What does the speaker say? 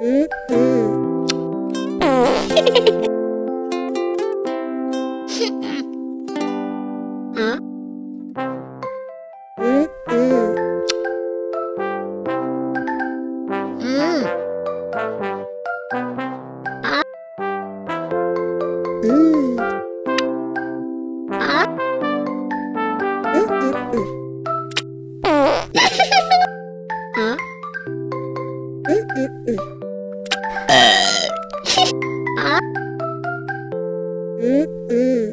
음, 음. 어? 음, 음. 음. 아. 음. 아. 음, 음, 음. 응? 응, 응. 아? 음, 음.